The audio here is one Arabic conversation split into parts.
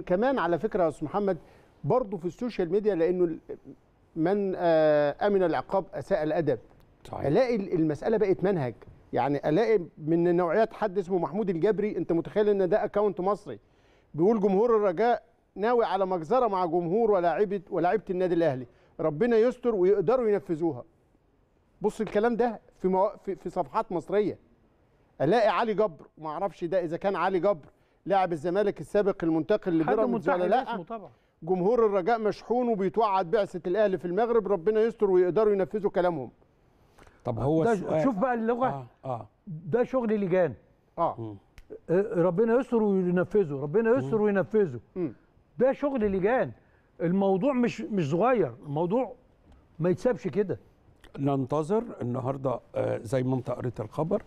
كمان على فكرة يا أستاذ محمد برضه في ال social media لأنه من آه، آمن العقاب اساء الأدب. صحيح. ألاقي المسألة بقت منهج. يعني ألاقي من نوعيات حد اسمه محمود الجبري أنت متخيل إن ده account مصري؟ بيقول جمهور الرجاء ناوي على مجزرة مع جمهور ولاعيبة ولاعيبة النادي الأهلي. ربنا يستر ويقدروا ينفذوها. بص الكلام ده في مو... في صفحات مصرية. ألاقي علي جبر ما أعرفش ده إذا كان علي جبر. لاعب الزمالك السابق المنتقل لبيراميدز ولا لا؟ طبعا. جمهور الرجاء مشحون وبيتوعد بعثة الأهلي في المغرب. ربنا يستر ويقدروا ينفذوا كلامهم. طب هو ده السؤال شوف بقى اللغة. آه آه. ده شغل لجان. آه. آه، ربنا يستر وينفذه ربنا يستر وينفذه. ده شغل لجان. الموضوع مش مش صغير. الموضوع ما يتسابش كده. ننتظر النهارده آه، زي ما انت قريت الخبر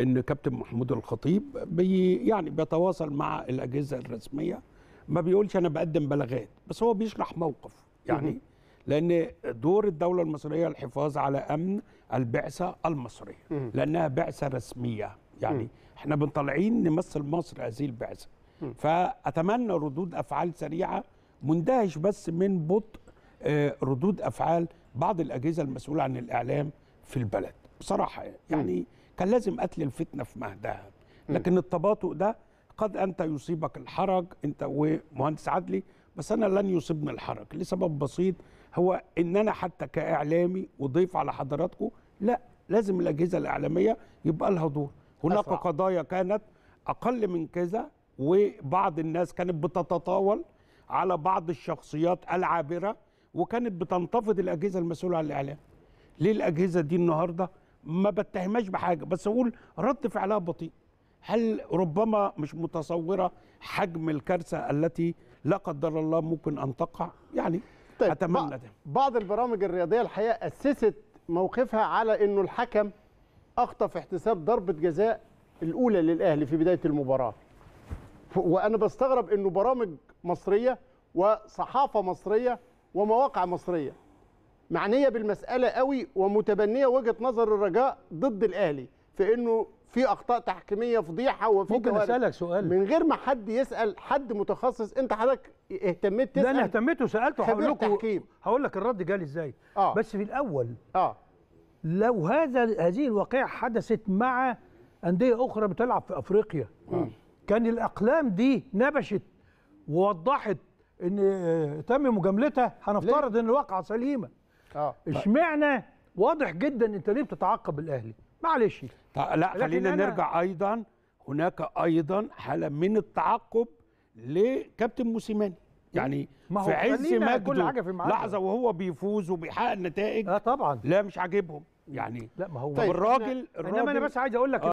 إن كابتن محمود الخطيب بي يعني بيتواصل مع الأجهزة الرسمية ما بيقولش أنا بقدم بلاغات بس هو بيشرح موقف يعني لأن دور الدولة المصرية الحفاظ على أمن البعثة المصرية. لأنها بعثة رسمية يعني. إحنا بنطلعين نمثل مصر هذه البعثة. فأتمنى ردود أفعال سريعة مندهش بس من بطء آه، ردود أفعال بعض الأجهزة المسؤولة عن الإعلام في البلد. بصراحة يعني كان لازم قتل الفتنة في مهدها. لكن التباطؤ ده قد أنت يصيبك الحرج أنت ومهندس عدلي بس أنا لن يصيبني الحرج. لسبب بسيط هو إن أنا حتى كإعلامي وضيف على حضراتكم لا لازم الأجهزة الإعلامية يبقى لها دور. هناك أسرع. قضايا كانت أقل من كذا وبعض الناس كانت بتتطاول على بعض الشخصيات العابرة وكانت بتنتفض الأجهزة المسؤولة عن الإعلام. ليه الأجهزة دي النهارده ما بتهمهاش بحاجة بس أقول رد فعلها بطيء. هل ربما مش متصورة حجم الكارثة التي لا قدر الله ممكن أن تقع؟ يعني طيب أتمنى ده. بعض البرامج الرياضية الحقيقة أسست موقفها على إنه الحكم اخطا في احتساب ضربة جزاء الأولى للأهلي في بداية المباراة. وأنا بستغرب إنه برامج مصرية وصحافة مصرية ومواقع مصرية معنية بالمسألة قوي ومتبنية وجهة نظر الرجاء ضد الأهلي في إنه في أخطاء تحكيمية فضيحة وفي ممكن. أسألك سؤال؟ من غير ما حد يسأل حد متخصص أنت حضرتك اهتميت لا تسأل أنا اهتميت وسالته هقول لكم تحكيم. هقول لك الرد جالي إزاي. آه. بس في الأول آه. لو هذا هذه الواقعة حدثت مع أندية أخرى بتلعب في أفريقيا كان الأقلام دي نبشت ووضحت إن آه، تم مجاملتها هنفترض إن الواقعة سليمة. آه اشمعنى واضح جدا أنت ليه بتتعاقب الأهلي؟ معلش. لا خلينا أنا- نرجع أيضا. هناك أيضا حالة من التعقب لكابتن موسيماني. يعني ما هو في عز مجده. حاجة في ميعادها. لحظة وهو بيفوز وبيحقق نتائج آه طبعا. لا مش عاجبهم. يعني لا ما هو طيب، طب الراجل إنما أنا الراجل بس عايز أقول لك